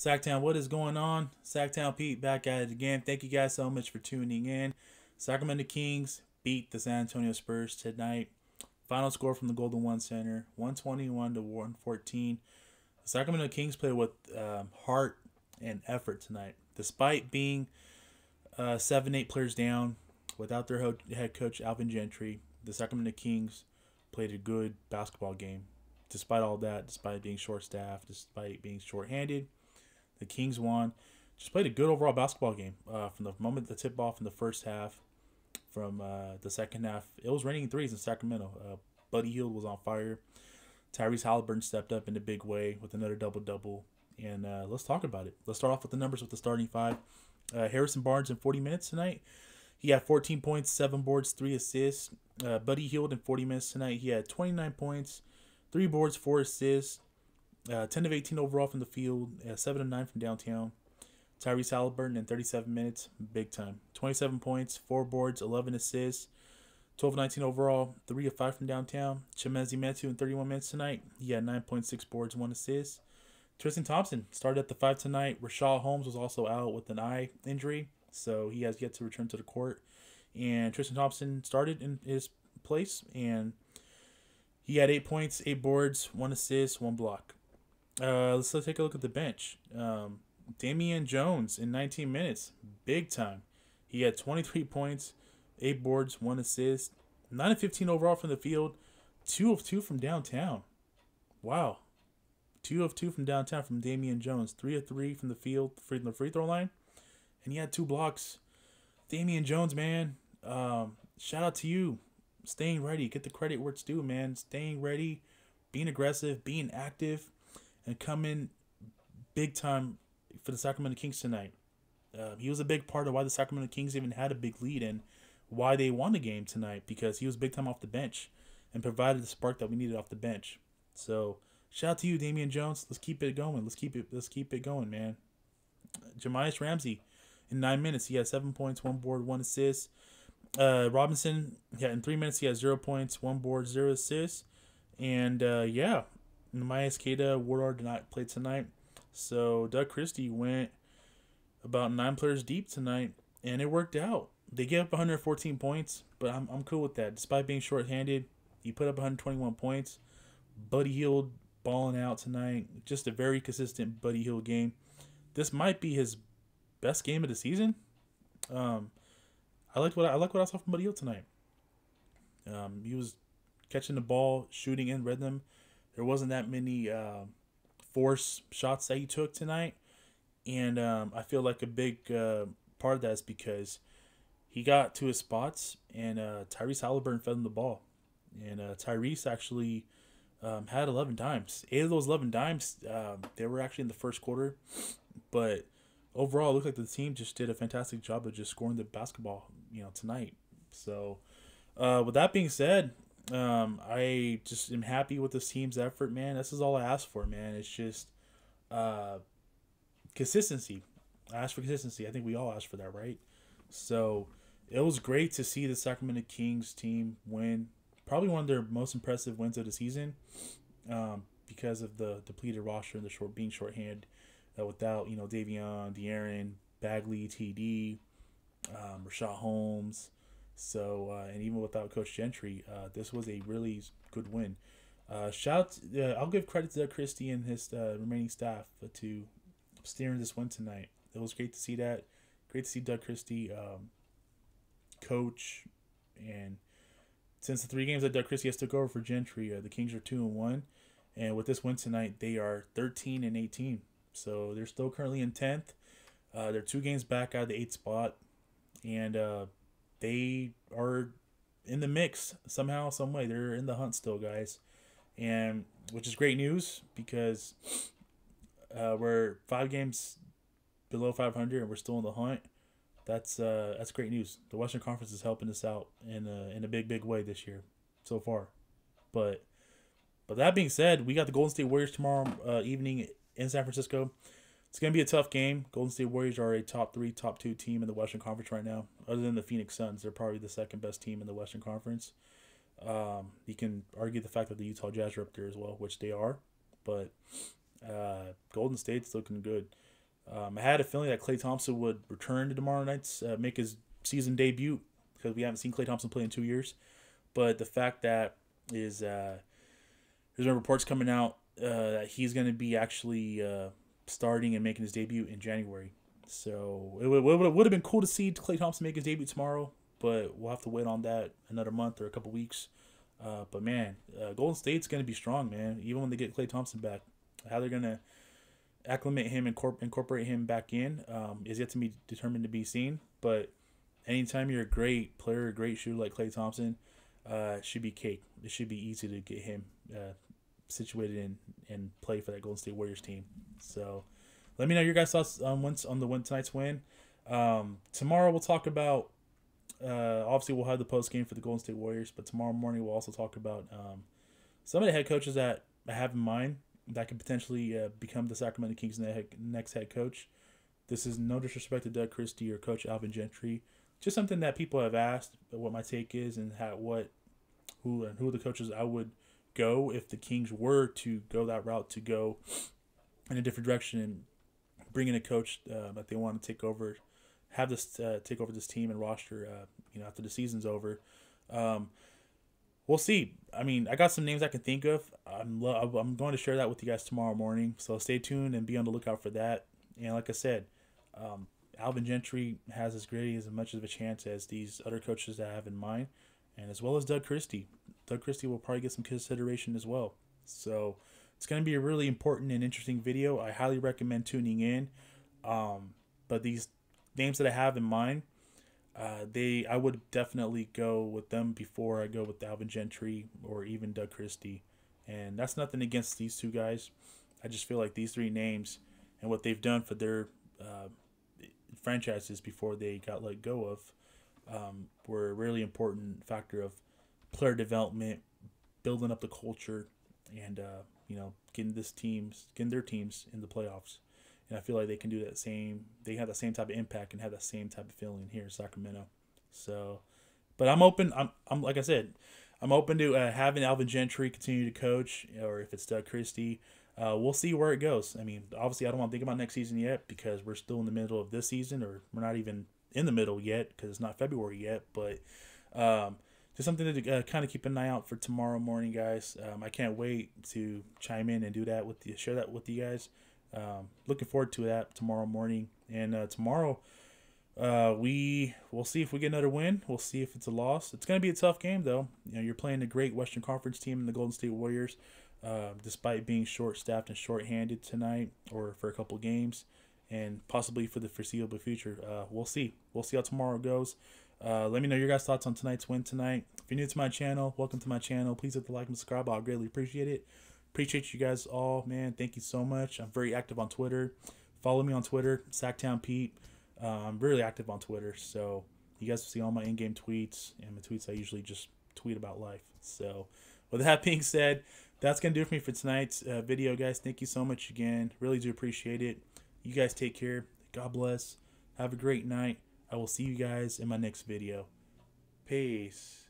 Sactown, what is going on? Sactown Pete back at it again. Thank you guys so much for tuning in. Sacramento Kings beat the San Antonio Spurs tonight. Final score from the Golden One Center 121 to 114. The Sacramento Kings played with um, heart and effort tonight. Despite being uh, seven, eight players down without their head coach, Alvin Gentry, the Sacramento Kings played a good basketball game. Despite all that, despite being short staffed, despite being short handed, the Kings won. Just played a good overall basketball game uh, from the moment the tip off in the first half. From uh, the second half, it was raining threes in Sacramento. Uh, Buddy Hield was on fire. Tyrese Haliburton stepped up in a big way with another double double. And uh, let's talk about it. Let's start off with the numbers with the starting five. Uh, Harrison Barnes in 40 minutes tonight. He had 14 points, 7 boards, 3 assists. Uh, Buddy Hield in 40 minutes tonight. He had 29 points, 3 boards, 4 assists. Uh, 10 of 18 overall from the field, uh, 7 of 9 from downtown. Tyrese Haliburton in 37 minutes, big time. 27 points, 4 boards, 11 assists. 12 of 19 overall, 3 of 5 from downtown. Chimezie Metu in 31 minutes tonight. He had 9.6 boards, 1 assist. Tristan Thompson started at the 5 tonight. Richaun Holmes was also out with an eye injury, so he has yet to return to the court. And Tristan Thompson started in his place, and he had 8 points, 8 boards, 1 assist, 1 block. Uh, let's, take a look at the bench. Um, Damian Jones in 19 minutes, big time. He had 23 points, eight boards, one assist, nine of 15 overall from the field, two of two from downtown. Wow. Two of two from downtown from Damian Jones, three of three from the field, from the free throw line, and he had two blocks. Damian Jones, man, um, shout out to you. Staying ready, get the credit where it's due, man. Staying ready, being aggressive, being active, and coming big time for the Sacramento Kings tonight. Uh, he was a big part of why the Sacramento Kings even had a big lead and why they won the game tonight because he was big time off the bench and provided the spark that we needed off the bench. So shout out to you, Damian Jones. Let's keep it going. Let's keep it. Let's keep it going, man. Jahmi'us Ramsey, in nine minutes, he had seven points, one board, one assist. Uh, Robinson, yeah, in three minutes, he had zero points, one board, zero assists. And uh, yeah, Neemias Queta, Warlord did not play tonight. So Doug Christie went about nine players deep tonight, and it worked out. They gave up 114 points, but I'm, I'm cool with that. Despite being shorthanded, he put up 121 points. Buddy Hield balling out tonight. Just a very consistent Buddy Hield game. This might be his best game of the season. Um, I liked what I, like what I saw from Buddy Hield tonight. Um, he was catching the ball, shooting in rhythm. There wasn't that many uh, force shots that he took tonight, and um, I feel like a big uh, part of that is because he got to his spots, and uh, Tyrese Haliburton fed him the ball, and uh, Tyrese actually um, had 11 dimes. Eight of those 11 dimes, um, they were actually in the first quarter, but overall, it looked like the team just did a fantastic job of just scoring the basketball, you know, tonight. So, uh, with that being said, um, I just am happy with this team's effort, man. This is all I ask for, man. It's just uh, consistency. I ask for consistency. I think we all ask for that, right? So it was great to see the Sacramento Kings team win. Probably one of their most impressive wins of the season, um, because of the depleted roster and the short being shorthand, uh, without you know Davion, De'Aaron, Bagley, TD, um, Richaun Holmes. So uh, and even without Coach Gentry, uh, this was a really good win. Uh, shout! Uh, I'll give credit to Christie and his uh, remaining staff to steering this win tonight. It was great to see that. Great to see Doug Christie um, coach, and since the three games that Doug Christie has took over for Gentry, uh, the Kings are two and one, and with this win tonight, they are thirteen and eighteen. So they're still currently in tenth. Uh, they're two games back out of the eighth spot, and uh, they are in the mix somehow, some way. They're in the hunt still, guys, and which is great news because uh, we're five games below 500 and we're still in the hunt. That's uh, that's great news. The Western Conference is helping us out in a, in a big big way this year so far. But but that being said, we got the Golden State Warriors tomorrow uh, evening in San Francisco. It's gonna be a tough game. Golden State Warriors are a top three, top two team in the Western Conference right now. Other than the Phoenix Suns, they're probably the second best team in the Western Conference. Um, you can argue the fact that the Utah Jazz are up there as well, which they are, but uh, Golden State's looking good. Um, I had a feeling that Klay Thompson would return to tomorrow night's uh, make his season debut because we haven't seen Klay Thompson play in two years. But the fact that is uh, there's no reports coming out uh, that he's going to be actually uh, starting and making his debut in January. So it would, would, would have been cool to see Klay Thompson make his debut tomorrow, but we'll have to wait on that another month or a couple weeks. Uh, but man, uh, Golden State's going to be strong, man. Even when they get Klay Thompson back, how they're going to acclimate him and incorpor- incorporate him back in um, is yet to be determined to be seen. But anytime you're a great player, a great shooter like Klay Thompson, uh, should be cake. It should be easy to get him uh, situated in and play for that Golden State Warriors team. So let me know your guys' thoughts on once on the win tonight's win. Um, tomorrow we'll talk about. Uh, obviously, we'll have the post game for the Golden State Warriors, but tomorrow morning we'll also talk about um, some of the head coaches that I have in mind that could potentially uh, become the Sacramento Kings next head coach. This is no disrespect to Doug Christie or Coach Alvin Gentry, just something that people have asked what my take is and how what who and who are the coaches I would go if the Kings were to go that route to go in a different direction and bring in a coach uh, that they want to take over, have this uh, take over this team and roster. Uh, you know, after the season's over. Um, we'll see. I mean, I got some names I can think of. I'm lo- I'm going to share that with you guys tomorrow morning. So stay tuned and be on the lookout for that. And like I said, um, Alvin Gentry has as great as much of a chance as these other coaches that I have in mind, and as well as Doug Christie. Doug Christie will probably get some consideration as well. So it's going to be a really important and interesting video. I highly recommend tuning in. Um, but these names that I have in mind, uh, they I would definitely go with them before I go with Alvin Gentry or even Doug Christie. And that's nothing against these two guys. I just feel like these three names and what they've done for their uh, franchises before they got let go of um, were a really important factor of player development, building up the culture, and uh, you know getting this teams getting their teams in the playoffs. And I feel like they can do that same. They have the same type of impact and have that same type of feeling here in Sacramento. So, but I'm open. I'm, I'm like I said, I'm open to uh, having Alvin Gentry continue to coach, or if it's Doug Christie. Uh, we'll see where it goes. I mean, obviously, I don't want to think about next season yet because we're still in the middle of this season, or we're not even in the middle yet because it's not February yet. But um, just something to uh, kind of keep an eye out for tomorrow morning, guys. Um, I can't wait to chime in and do that with you, share that with you guys. Um, looking forward to that tomorrow morning. And uh, tomorrow, uh, we we'll see if we get another win. We'll see if it's a loss. It's gonna be a tough game though. You know, you're playing a great Western Conference team in the Golden State Warriors, uh, despite being short-staffed and short-handed tonight or for a couple games, and possibly for the foreseeable future. Uh, we'll see. We'll see how tomorrow goes. Uh, let me know your guys' thoughts on tonight's win tonight. If you're new to my channel, welcome to my channel. Please hit the like and subscribe. I'll greatly appreciate it. Appreciate you guys all, man. Thank you so much. I'm very active on Twitter. Follow me on Twitter, Sactown Pete. Uh, I'm really active on Twitter, so you guys will see all my in-game tweets and the tweets I usually just tweet about life. So, with that being said, that's gonna do it for me for tonight's uh, video, guys. Thank you so much again. Really do appreciate it. You guys take care. God bless. Have a great night. I will see you guys in my next video. Peace.